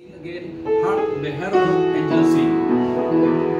Again, Hark the Herald Angels Sing.